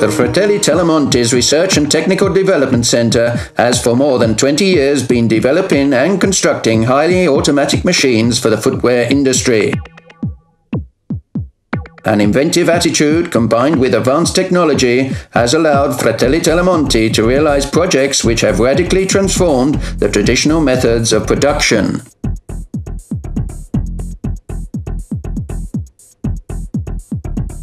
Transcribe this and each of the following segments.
The Fratelli Telamonti's Research and Technical Development Center has for more than 20 years been developing and constructing highly automatic machines for the footwear industry. An inventive attitude combined with advanced technology has allowed Fratelli Telamonti to realize projects which have radically transformed the traditional methods of production.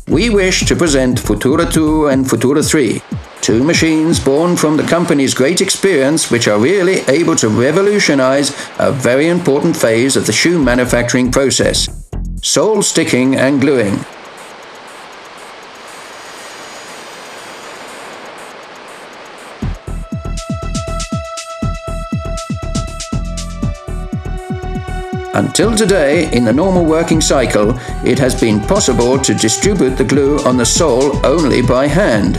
We wish to present Futura 2 and Futura 3, two machines born from the company's great experience which are really able to revolutionize a very important phase of the shoe manufacturing process sole sticking and gluing. Until today, in the normal working cycle, it has been possible to distribute the glue on the sole only by hand.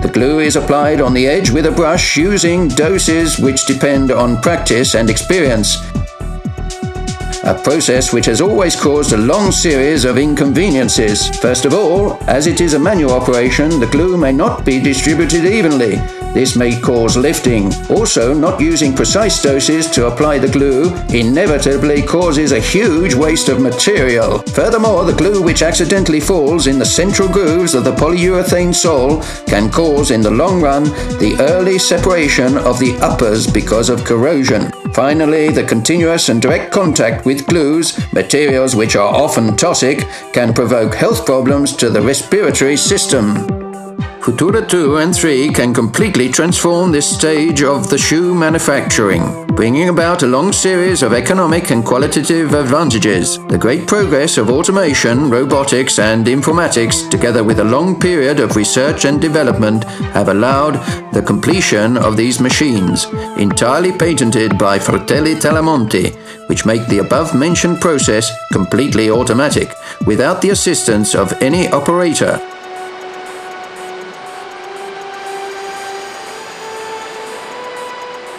The glue is applied on the edge with a brush using doses which depend on practice and experience, a process which has always caused a long series of inconveniences. First of all, as it is a manual operation, the glue may not be distributed evenly, this may cause lifting. Also, not using precise doses to apply the glue inevitably causes a huge waste of material. Furthermore, the glue which accidentally falls in the central grooves of the polyurethane sole can cause in the long run the early separation of the uppers because of corrosion. Finally, the continuous and direct contact with glues, materials which are often toxic, can provoke health problems to the respiratory system. Futura 2 and 3 can completely transform this stage of the shoe manufacturing, bringing about a long series of economic and qualitative advantages. The great progress of automation, robotics, and informatics, together with a long period of research and development, have allowed the completion of these machines, entirely patented by Fratelli Telamonti, which make the above mentioned process completely automatic, without the assistance of any operator.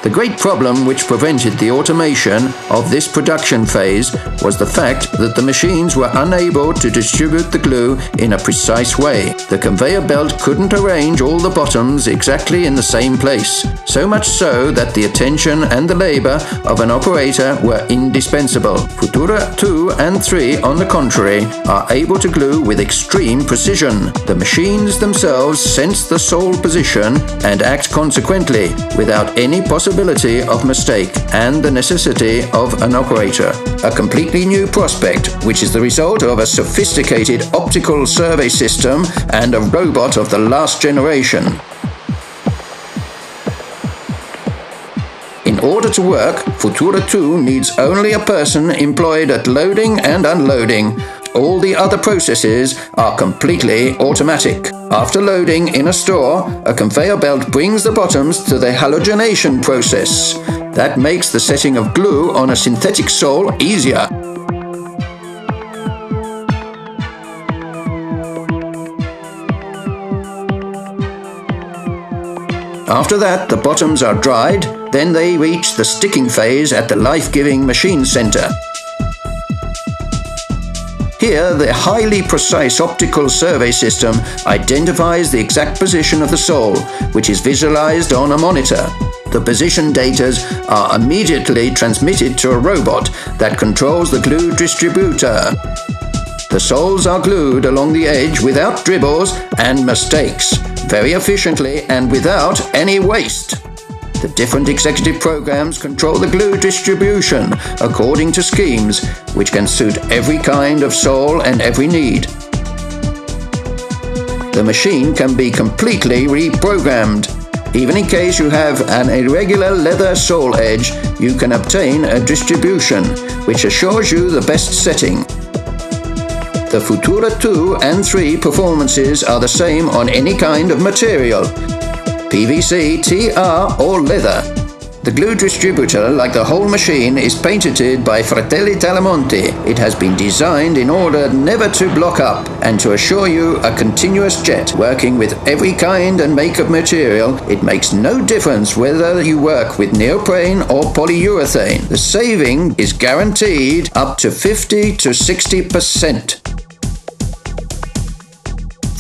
The great problem which prevented the automation of this production phase was the fact that the machines were unable to distribute the glue in a precise way. The conveyor belt couldn't arrange all the bottoms exactly in the same place, so much so that the attention and the labor of an operator were indispensable. Futura 2 and 3, on the contrary, are able to glue with extreme precision. The machines themselves sense the sole position and act consequently without any possibility possibility of mistake and the necessity of an operator. A completely new prospect, which is the result of a sophisticated optical survey system and a robot of the last generation. In order to work, Futura 2 needs only a person employed at loading and unloading, all the other processes are completely automatic. After loading in a store, a conveyor belt brings the bottoms to the halogenation process. That makes the setting of glue on a synthetic sole easier. After that, the bottoms are dried, then they reach the sticking phase at the life-giving machine center. Here, the highly precise optical survey system identifies the exact position of the sole, which is visualized on a monitor. The position data are immediately transmitted to a robot that controls the glue distributor. The soles are glued along the edge without dribbles and mistakes, very efficiently and without any waste. The different executive programs control the glue distribution according to schemes which can suit every kind of sole and every need. The machine can be completely reprogrammed. Even in case you have an irregular leather sole edge, you can obtain a distribution which assures you the best setting. The Futura 2 and 3 performances are the same on any kind of material, PVC, TR or leather. The glue distributor, like the whole machine, is patented by Fratelli Telamonti. It has been designed in order never to block up and to assure you a continuous jet. Working with every kind and make of material, it makes no difference whether you work with neoprene or polyurethane. The saving is guaranteed up to 50 to 60%.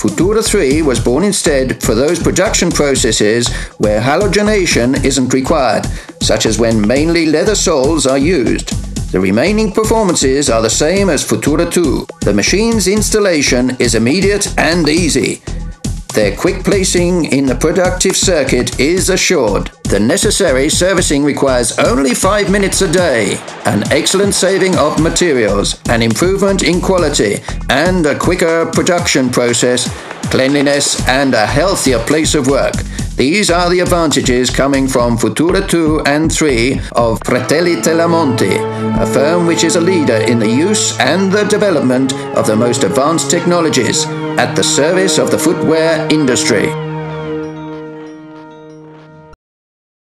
Futura 3 was born instead for those production processes where halogenation isn't required, such as when mainly leather soles are used. The remaining performances are the same as Futura 2. The machine's installation is immediate and easy. Their quick placing in the productive circuit is assured. The necessary servicing requires only 5 minutes a day, an excellent saving of materials, an improvement in quality, and a quicker production process, cleanliness, and a healthier place of work. These are the advantages coming from Futura 2 and 3 of Fratelli Telamonti, a firm which is a leader in the use and the development of the most advanced technologies at the service of the footwear industry.